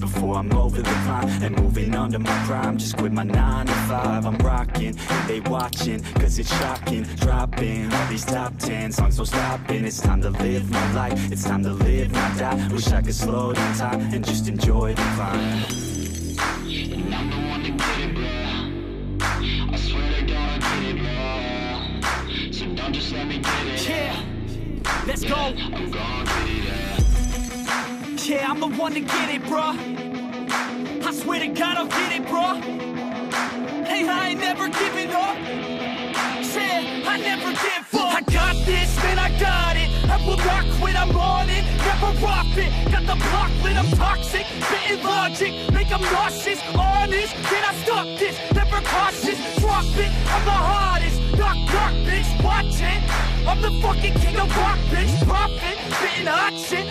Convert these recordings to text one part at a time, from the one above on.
Before I'm over the climb And moving under my prime Just quit my 9 to 5 I'm rocking, they watching Cause it's shocking, dropping All these top 10 songs, no stopping It's time to live my life It's time to live, not die Wish I could slow down time And just enjoy the climb And I'm the one to get it, bro. I swear to God, I get it, bro. So don't just let me get it. Yeah, let's go. I'm gonna get it, yeah. Yeah, I'm the one to get it, bruh. I swear to God, I'll get it, bruh. Hey, I ain't never giving up. Yeah, I never give up. I got this, man, I got it. I will not quit, I'm on it. Never off it. Got the block lit, I'm toxic. Spitting logic, make them nauseous. Honest, can I stop this? Never cautious, drop it. I'm the hardest. Knock, knock, bitch, watch it. I'm the fucking king of rock, bitch. Profit, spitting hot shit.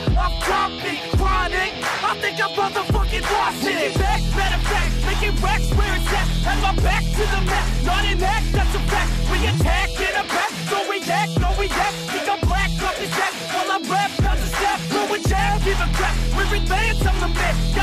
My back to the mat, not an act, that's a fact. We attack in a back, no react, no react. Think I'm black, off his. While I rap, bout to snap, a jab, give a crap. We're advanced, I'm the man.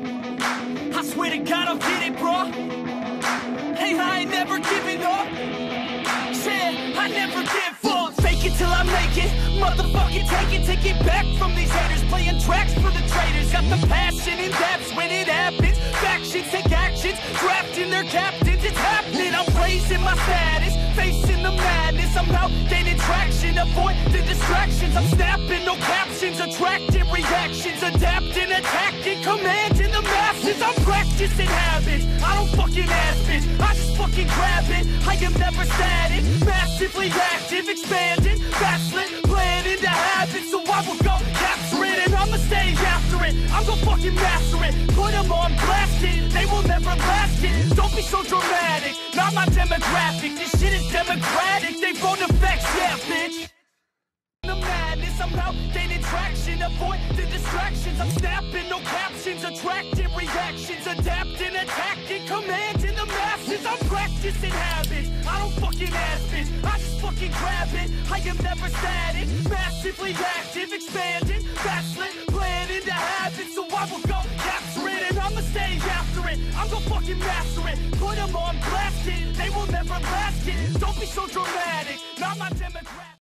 I swear to God, I'll get it, bruh. Hey, I ain't never giving up. Yeah, I never give up. Fake it till I make it. Motherfucking take it, take it back from these haters. Playing tracks for the traitors. Got the passion in depths when it happens. Factions take actions, drafting their captains. It's happening. I'm raising my status, facing the madness. I'm out gaining traction, avoid the distractions. I'm snapping, no captions, attracting reactions, adapting, attacking, commanding the masses. I'm practicing habits. I don't fucking ask bitch. I just fucking grab it. I am never static, massively active, expanding, backslid, planning to habit. So I will go capture it and I'ma stay after it. I'm gonna fucking master it. Put them on blast it. They will never last it. Don't be so dramatic. Not my demographic. This shit is democratic. They vote effects, yeah, bitch. The madness, I'm out gaining traction Avoid the distractions, I'm snapping No captions, attracting reactions Adapting, attacking, commanding the masses. I'm practicing habits, I don't fucking ask bitch I just fucking grab it, I am never static. Massively active, expanding Backslid, planning to habit. So I will go capture it and I'ma stay after it. I'm gonna fucking master it, put them on blast it. They will never last it, don't be so dramatic. Not my demographic